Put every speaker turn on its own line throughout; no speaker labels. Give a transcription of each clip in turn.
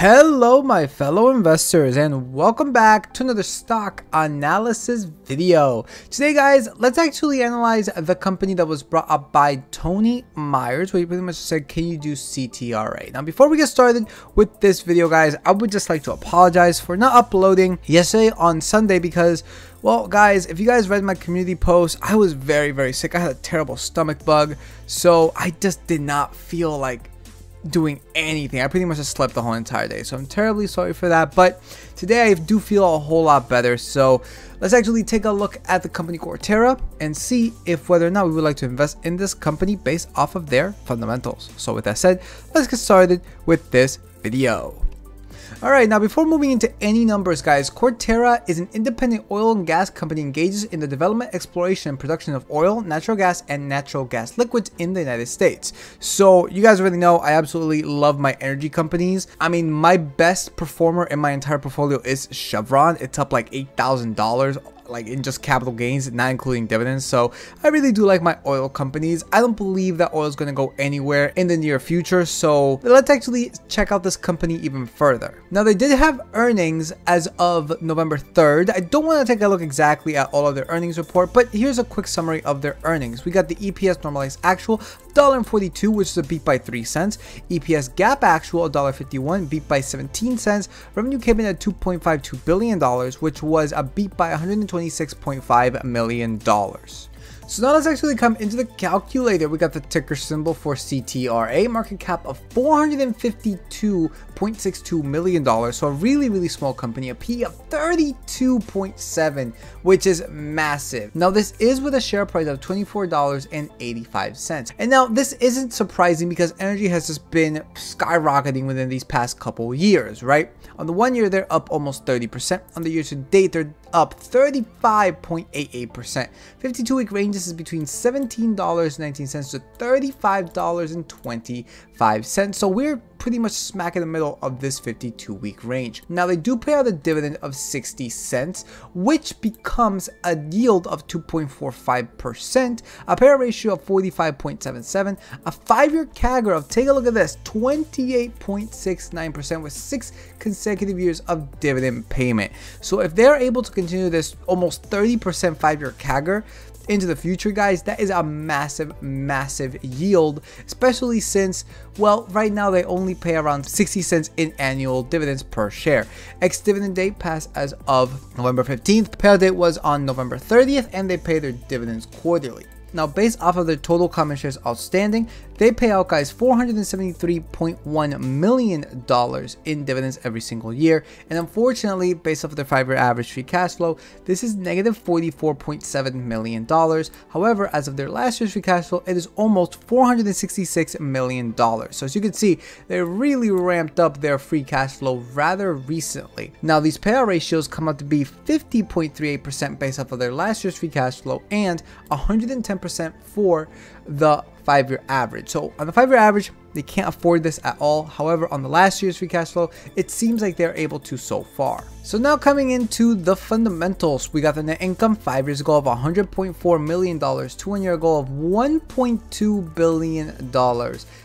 Hello my fellow investors and welcome back to another stock analysis video. Today guys, let's actually analyze the company that was brought up by Tony Myers where he pretty much said can you do CTRA. Now before we get started with this video guys, I would just like to apologize for not uploading yesterday on Sunday because well, guys, if you guys read my community post, I was very, very sick. I had a terrible stomach bug, so I just did not feel like doing anything. I pretty much just slept the whole entire day. So I'm terribly sorry for that. But today I do feel a whole lot better. So let's actually take a look at the company Coterra and see if whether or not we would like to invest in this company based off of their fundamentals. So with that said, let's get started with this video. Alright, now before moving into any numbers guys, Coterra is an independent oil and gas company engages in the development, exploration, and production of oil, natural gas, and natural gas liquids in the United States. So you guys already know I absolutely love my energy companies. I mean, my best performer in my entire portfolio is Chevron. It's up like $8,000 like in just capital gains, not including dividends. So I really do like my oil companies. I don't believe that oil is going to go anywhere in the near future. So let's actually check out this company even further. Now they did have earnings as of November 3rd. I don't want to take a look exactly at all of their earnings report, but here's a quick summary of their earnings. We got the EPS normalized actual $1.42, which is a beat by 3 cents. EPS GAAP actual $1.51, beat by 17 cents. Revenue came in at $2.52 billion, which was a beat by 120 $26.5 million. So now let's actually come into the calculator. We got the ticker symbol for CTRA, market cap of $452.62 million. So a really, really small company, a P of 32.7, which is massive. Now this is with a share price of $24.85. And now this isn't surprising because energy has just been skyrocketing within these past couple years, right? On the one year, they're up almost 30%. On the year to date, they're up 35.88%. 52 week ranges is between $17.19 to $35.25. So we're pretty much smack in the middle of this 52 week range. Now they do pay out a dividend of 60 cents, which becomes a yield of 2.45%, a payout ratio of 45.77, a five-year CAGR of, take a look at this, 28.69% with six consecutive years of dividend payment. So if they're able to continue this almost 30% five-year CAGR, into the future, guys, that is a massive, massive yield, especially since, well, right now they only pay around 60 cents in annual dividends per share. Ex-dividend date passed as of November 15th. Payout date was on November 30th, and they pay their dividends quarterly. Now, based off of their total common shares outstanding, they pay out guys $473.1 million in dividends every single year. And unfortunately, based off of their five-year average free cash flow, this is negative $44.7 million. However, as of their last year's free cash flow, it is almost $466 million. So as you can see, they really ramped up their free cash flow rather recently. Now, these payout ratios come out to be 50.38% based off of their last year's free cash flow and 110% for the five-year average. So on the five-year average, they can't afford this at all. However, on the last year's free cash flow, it seems like they're able to so far. So now coming into the fundamentals, we got the net income five years ago of $100.4 million, two one year ago of $1.2 billion.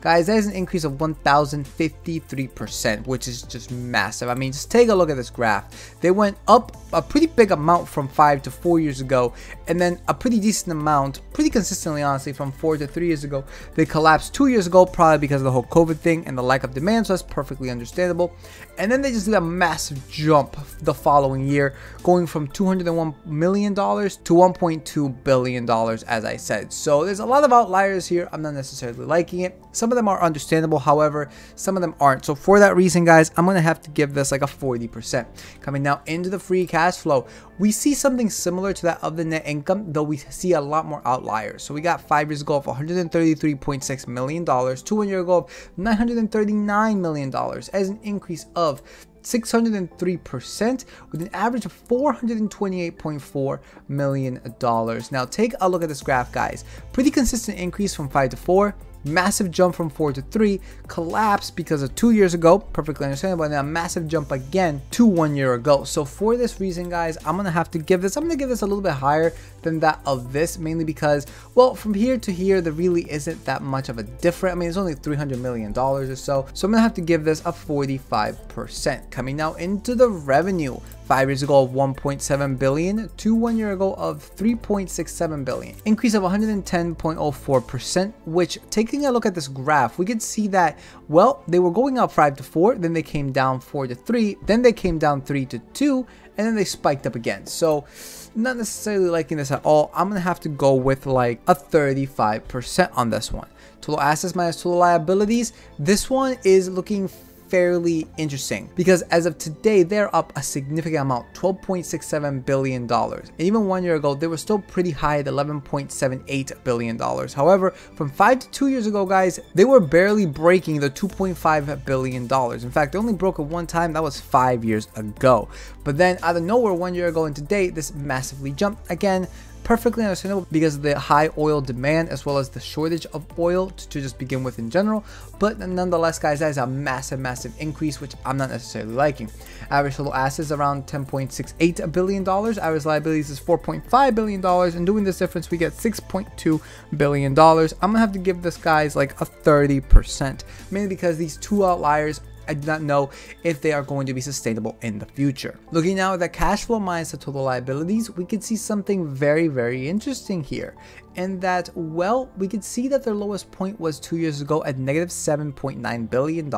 Guys, that is an increase of 1,053%, which is just massive. I mean, just take a look at this graph. They went up a pretty big amount from five to four years ago, and then a pretty decent amount, pretty consistently, honestly, from four to three years ago. They collapsed two years ago, probably because of the whole COVID thing and the lack of demand, so that's perfectly understandable. And then they just did a massive jump the following year, going from $201 million to $1.2 billion, as I said. So there's a lot of outliers here. I'm not necessarily liking it. Some of them are understandable, however, some of them aren't. So for that reason, guys, I'm going to have to give this like a 40%. Coming now into the free cash flow, we see something similar to that of the net income, though we see a lot more outliers. So we got five years ago of $133.6 million, two one year ago of $939 million, as an increase of 603% with an average of $428.4 million. Now take a look at this graph guys. Pretty consistent increase from 5 to 4, massive jump from 4 to 3, collapse because of 2 years ago, perfectly understandable, and then a massive jump again to 1 year ago. So for this reason guys, I'm going to have to give this, I'm going to give this a little bit higher than that of this, mainly because, well, from here to here, there really isn't that much of a difference. I mean, it's only $300 million or so, so I'm going to have to give this a 45%. Coming now into the revenue, five years ago of 1.7 billion to one year ago of 3.67 billion. Increase of 110.04 percent which taking a look at this graph we could see that well they were going up 5 to 4 then they came down 4 to 3 then they came down 3 to 2 and then they spiked up again. So not necessarily liking this at all. I'm gonna have to go with like a 35 percent on this one. Total assets minus total liabilities. This one is looking fairly interesting because as of today, they're up a significant amount, $12.67 billion. And even one year ago, they were still pretty high at $11.78 billion. However, from five to two years ago, guys, they were barely breaking the $2.5 billion. In fact, they only broke it one time, that was five years ago. But then out of nowhere, one year ago and today, this massively jumped again perfectly understandable because of the high oil demand as well as the shortage of oil to just begin with in general. But nonetheless, guys, that is a massive, massive increase, which I'm not necessarily liking. Average total assets around $10.68 billion. Average liabilities is $4.5 billion. And doing this difference, we get $6.2 billion. I'm gonna have to give this guys like a 30%, mainly because these two outliers I do not know if they are going to be sustainable in the future. Looking now at the cash flow minus the total liabilities, we can see something very, very interesting here and that, well, we could see that their lowest point was two years ago at negative $7.9 billion.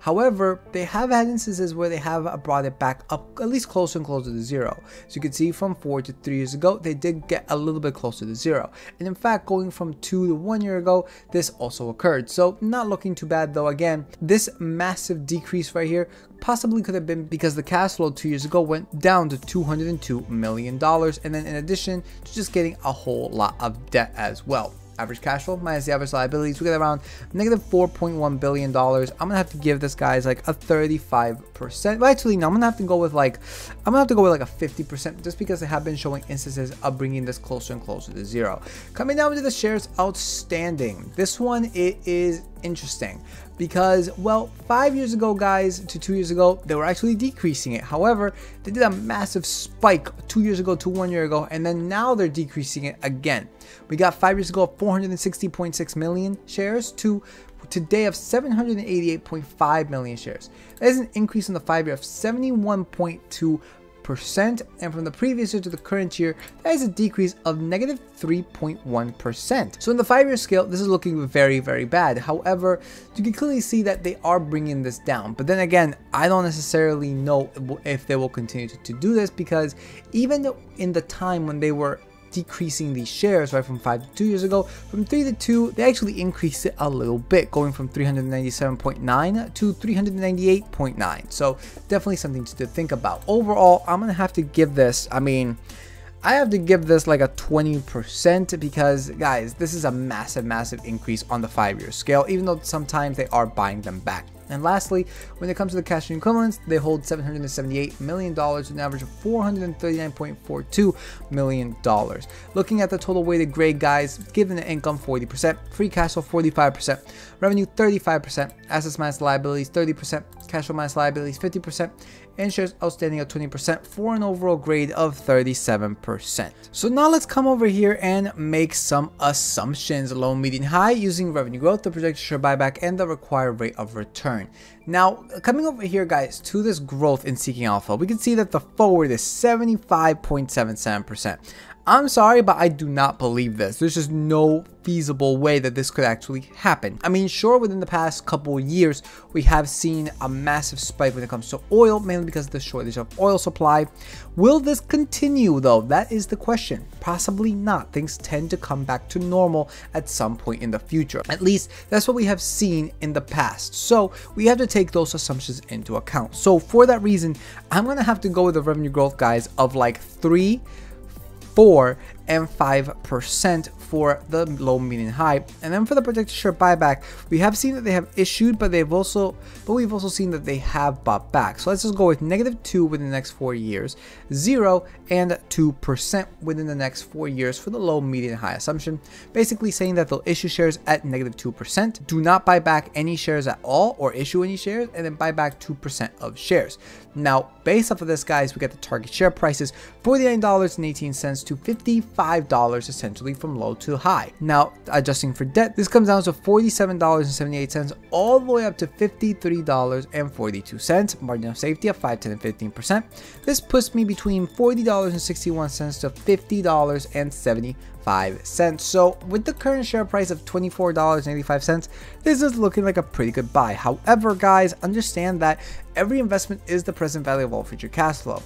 However, they have had instances where they have brought it back up at least closer and closer to zero. So you can see from four to three years ago, they did get a little bit closer to zero. And in fact, going from two to one year ago, this also occurred. So not looking too bad though. Again, this massive decrease right here possibly could have been because the cash flow two years ago went down to $202 million. And then in addition to just getting a whole lot of debt as well average cash flow minus the average liabilities, we get around negative $4.1 billion. I'm gonna have to give this guys like a 35%. But actually, no, I'm gonna have to go with like, I'm gonna have to go with like a 50% just because they have been showing instances of bringing this closer and closer to zero. Coming down to the shares outstanding. This one, it is interesting. Because well five years ago guys to two years ago they were actually decreasing it. However they did a massive spike two years ago to one year ago and then now they're decreasing it again. We got five years ago 460.6 million shares to today of 788.5 million shares. That is an increase in the five year of 71.2 percent and from the previous year to the current year, that is a decrease of negative 3.1. So in the five-year scale, this is looking very, very bad. However, you can clearly see that they are bringing this down. But then again, I don't necessarily know if they will continue to, to do this because even in the time when they were decreasing these shares right from 5 to 2 years ago. From 3 to 2, they actually increased it a little bit, going from 397.9 to 398.9. So definitely something to think about. Overall, I'm going to have to give this, I mean, I have to give this like a 20% because guys, this is a massive, massive increase on the five year scale, even though sometimes they are buying them back. And lastly, when it comes to the cash and equivalents, they hold $778 million an average of $439.42 million. Looking at the total weighted grade guys, given the income 40%, free cash flow 45%, revenue 35%, assets minus liabilities 30%, cash flow minus liabilities 50%, and shares outstanding at 20% for an overall grade of 37%. So now let's come over here and make some assumptions. Low, median, high using revenue growth, the projected share buyback, and the required rate of return. Now, coming over here, guys, to this growth in Seeking Alpha, we can see that the forward is 75.77%. I'm sorry, but I do not believe this. There's just no feasible way that this could actually happen. I mean, sure, within the past couple years, we have seen a massive spike when it comes to oil, mainly because of the shortage of oil supply. Will this continue though? That is the question. Possibly not. Things tend to come back to normal at some point in the future. At least that's what we have seen in the past. So we have to take those assumptions into account. So for that reason, I'm to have to go with the revenue growth guys of like three four and 5% for the low, medium, high. And then for the protected share buyback, we have seen that they have issued, but they've also, but we've also seen that they have bought back. So let's just go with negative two within the next four years, zero and 2% within the next four years for the low, medium, high assumption. Basically saying that they'll issue shares at negative 2%, do not buy back any shares at all or issue any shares, and then buy back 2% of shares. Now, based off of this, guys, we get the target share prices $49.18 to $55 essentially from low to high. Now, adjusting for debt, this comes down to $47.78 all the way up to $53.42, margin of safety of 5, 10, and 15%. This puts me between $40.61 to $50.75. So with the current share price of $24.85, this is looking like a pretty good buy. However, guys, understand that every investment is the present value of all future cash flow.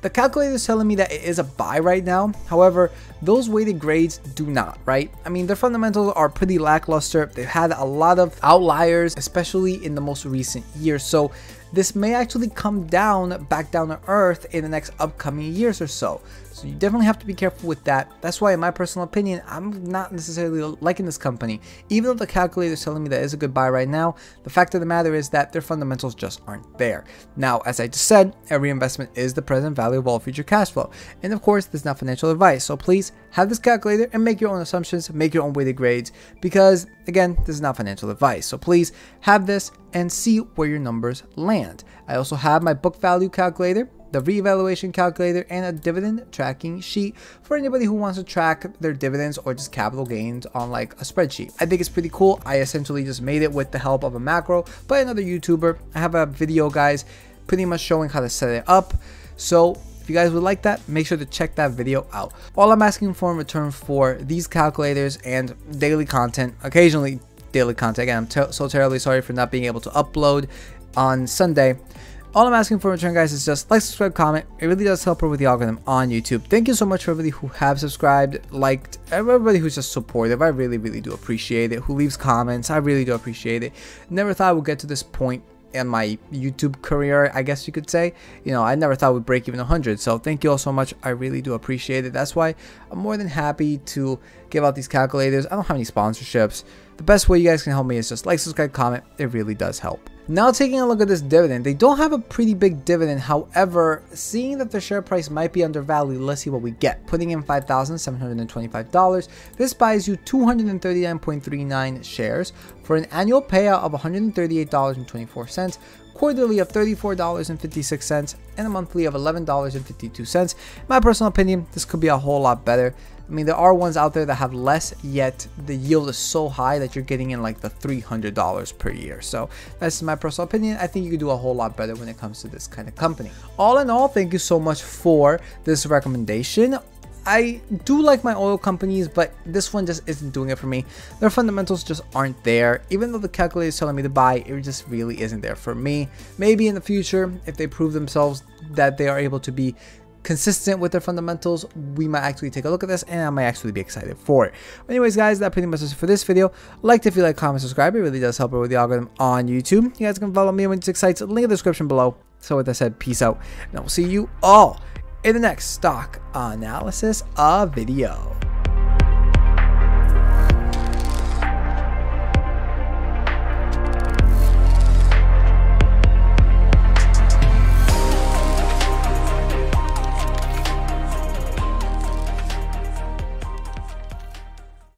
The calculator is telling me that it is a buy right now. However, those weighted grades do not, right? I mean, their fundamentals are pretty lackluster. They've had a lot of outliers, especially in the most recent years. So this may actually come down back down to earth in the next upcoming years or so. So you definitely have to be careful with that. That's why in my personal opinion, I'm not necessarily liking this company. Even though the calculator is telling me that is a good buy right now, the fact of the matter is that their fundamentals just aren't there. Now, as I just said, every investment is the present value of all future cash flow. And of course, this is not financial advice. So please have this calculator and make your own assumptions, make your own weighted grades, because again, this is not financial advice. So please have this and see where your numbers land. I also have my book value calculator the reevaluation calculator, and a dividend tracking sheet for anybody who wants to track their dividends or just capital gains on like a spreadsheet. I think it's pretty cool. I essentially just made it with the help of a macro by another YouTuber. I have a video, guys, pretty much showing how to set it up. So if you guys would like that, make sure to check that video out. All I'm asking for in return for these calculators and daily content, occasionally daily content, again, I'm so terribly sorry for not being able to upload on Sunday all I'm asking for in return, guys, is just like, subscribe, comment. It really does help her with the algorithm on YouTube. Thank you so much for everybody who have subscribed, liked, everybody who's just supportive. I really, really do appreciate it. Who leaves comments, I really do appreciate it. Never thought I would get to this point in my YouTube career, I guess you could say. You know, I never thought we'd break even 100. So thank you all so much. I really do appreciate it. That's why I'm more than happy to give out these calculators. I don't have any sponsorships. The best way you guys can help me is just like, subscribe, comment. It really does help. Now taking a look at this dividend, they don't have a pretty big dividend. However, seeing that the share price might be undervalued, let's see what we get. Putting in $5,725, this buys you 239.39 shares for an annual payout of $138.24, quarterly of $34.56, and a monthly of $11.52. My personal opinion, this could be a whole lot better. I mean, there are ones out there that have less, yet the yield is so high that you're getting in like the $300 per year. So that's my personal opinion. I think you could do a whole lot better when it comes to this kind of company. All in all, thank you so much for this recommendation. I do like my oil companies, but this one just isn't doing it for me. Their fundamentals just aren't there. Even though the calculator is telling me to buy, it just really isn't there for me. Maybe in the future, if they prove themselves that they are able to be consistent with their fundamentals, we might actually take a look at this and I might actually be excited for it. But anyways, guys, that pretty much is for this video. Like if you like, comment, subscribe. It really does help out with the algorithm on YouTube. You guys can follow me on six sites. Link in the description below. So with that said, peace out. And I will see you all in the next stock analysis of video.